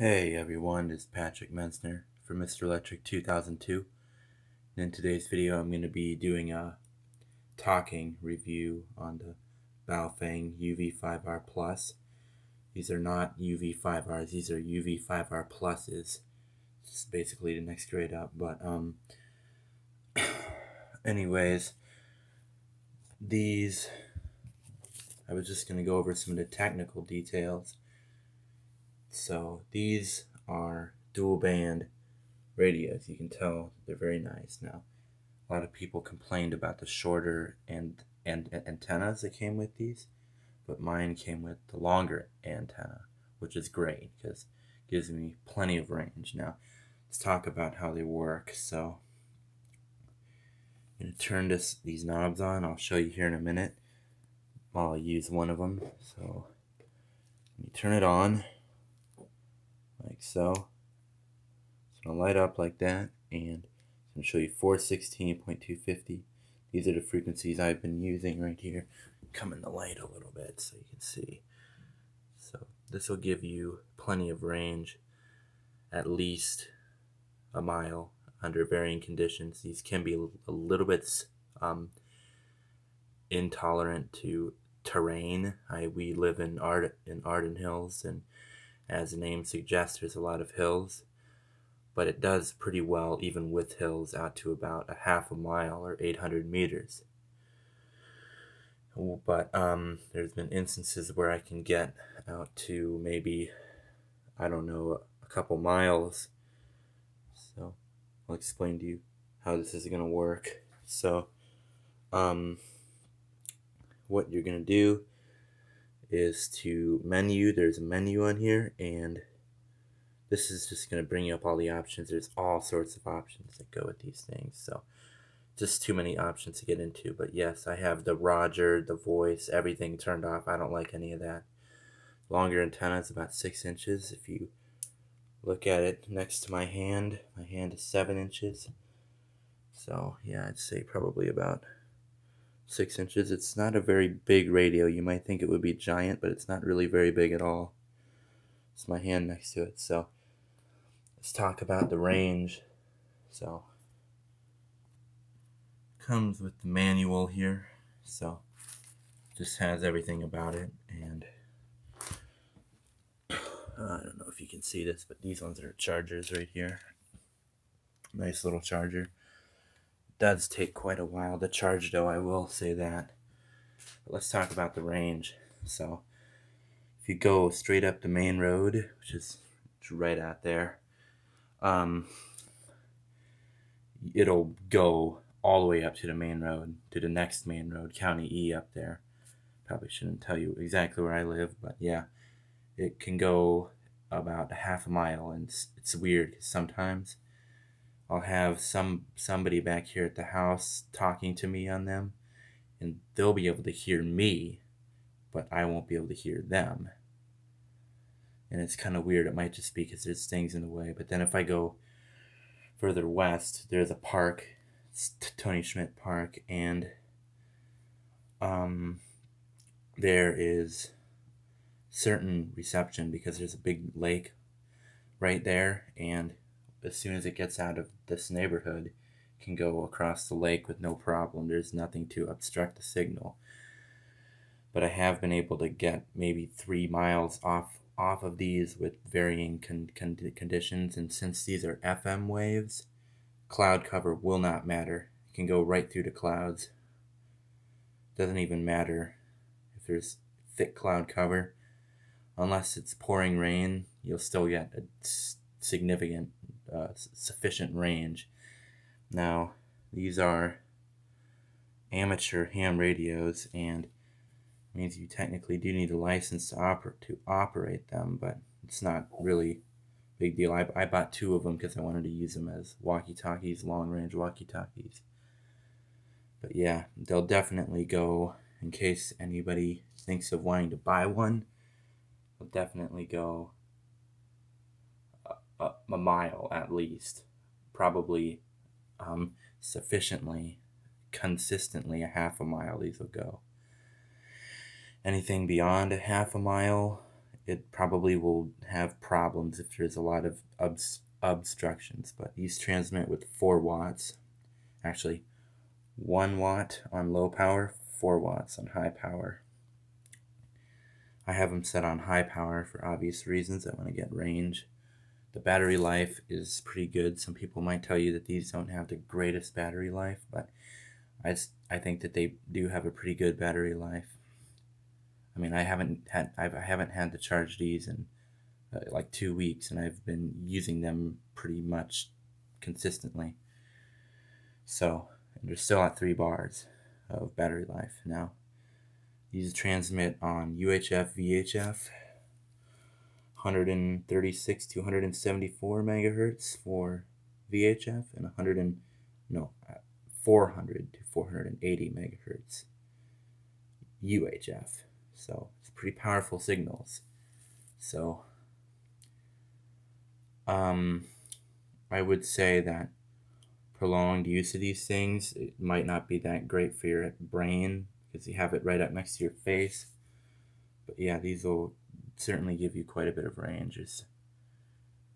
Hey everyone, it's Patrick Mensner from Mr. Electric 2002. And in today's video, I'm going to be doing a talking review on the Baofeng UV5R Plus. These are not UV5Rs, these are UV5R Pluses. It's basically the next grade up, but um, anyways, these, I was just going to go over some of the technical details so these are dual band radios. You can tell they're very nice. Now, a lot of people complained about the shorter and and antennas that came with these, but mine came with the longer antenna, which is great because it gives me plenty of range. Now, let's talk about how they work. So, I'm gonna turn this these knobs on. I'll show you here in a minute I'll use one of them. So, let me turn it on like so. It's going to light up like that and I'm going to show you 416.250. These are the frequencies I've been using right here. Come in the light a little bit so you can see. So this will give you plenty of range, at least a mile under varying conditions. These can be a little bit um, intolerant to terrain. I we live in Ard in Arden Hills and as the name suggests, there's a lot of hills, but it does pretty well even with hills out to about a half a mile or 800 meters. But um, there's been instances where I can get out to maybe, I don't know, a couple miles. So I'll explain to you how this is going to work. So, um, what you're going to do is to menu. There's a menu on here, and this is just going to bring you up all the options. There's all sorts of options that go with these things. So just too many options to get into. But yes, I have the Roger, the voice, everything turned off. I don't like any of that. Longer antenna is about six inches. If you look at it next to my hand, my hand is seven inches. So yeah, I'd say probably about six inches. It's not a very big radio. You might think it would be giant, but it's not really very big at all. It's my hand next to it. So let's talk about the range. So comes with the manual here. So just has everything about it and I don't know if you can see this, but these ones are chargers right here. Nice little charger does take quite a while to charge though, I will say that. But let's talk about the range. So if you go straight up the main road, which is right out there, um, it'll go all the way up to the main road, to the next main road, County E up there. Probably shouldn't tell you exactly where I live, but yeah, it can go about half a mile, and it's, it's weird because sometimes I'll have some somebody back here at the house talking to me on them, and they'll be able to hear me, but I won't be able to hear them. And it's kind of weird. It might just be because there's things in the way. But then if I go further west, there's a park. Tony Schmidt Park, and um, there is certain reception because there's a big lake right there, and as soon as it gets out of this neighborhood, can go across the lake with no problem. There's nothing to obstruct the signal. But I have been able to get maybe three miles off off of these with varying con con conditions. And since these are FM waves, cloud cover will not matter. It can go right through the clouds. Doesn't even matter if there's thick cloud cover. Unless it's pouring rain, you'll still get a significant uh, sufficient range. Now, these are amateur ham radios and means you technically do need a license to, oper to operate them, but it's not really big deal. I, I bought two of them because I wanted to use them as walkie-talkies, long-range walkie-talkies. But yeah, they'll definitely go, in case anybody thinks of wanting to buy one, they'll definitely go a, mile at least, probably um, sufficiently, consistently a half a mile these will go. Anything beyond a half a mile it probably will have problems if there's a lot of obs- obstructions, but these transmit with 4 watts. Actually, 1 watt on low power, 4 watts on high power. I have them set on high power for obvious reasons. I want to get range. The battery life is pretty good. Some people might tell you that these don't have the greatest battery life, but I, I think that they do have a pretty good battery life. I mean, I haven't had I've, I haven't had to charge these in uh, like two weeks, and I've been using them pretty much consistently. So, they're still at three bars of battery life now. These transmit on UHF, VHF, 136 to 174 megahertz for VHF, and 100 and no, uh, 400 to 480 megahertz UHF. So it's pretty powerful signals. So um, I would say that prolonged use of these things it might not be that great for your brain because you have it right up next to your face. But yeah, these will certainly give you quite a bit of range. It's,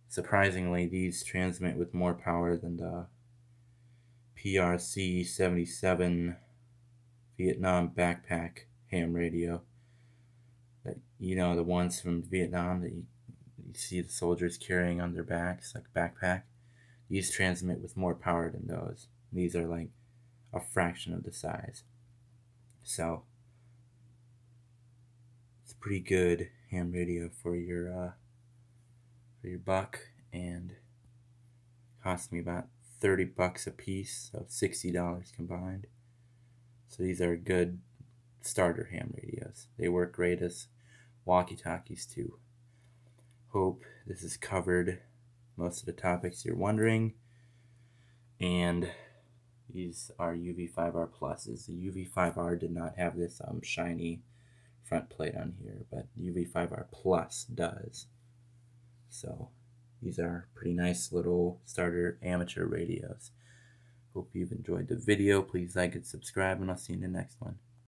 surprisingly, these transmit with more power than the PRC 77 Vietnam backpack ham radio. That you know the ones from Vietnam that you, you see the soldiers carrying on their backs like backpack. These transmit with more power than those. These are like a fraction of the size. So pretty good ham radio for your uh, for your buck and cost me about 30 bucks a piece, so $60 combined. So these are good starter ham radios. They work great as walkie-talkies too. Hope this has covered most of the topics you're wondering. And these are UV5R pluses. The UV5R did not have this um, shiny front plate on here, but UV5R plus does. So these are pretty nice little starter amateur radios. Hope you've enjoyed the video. Please like and subscribe, and I'll see you in the next one.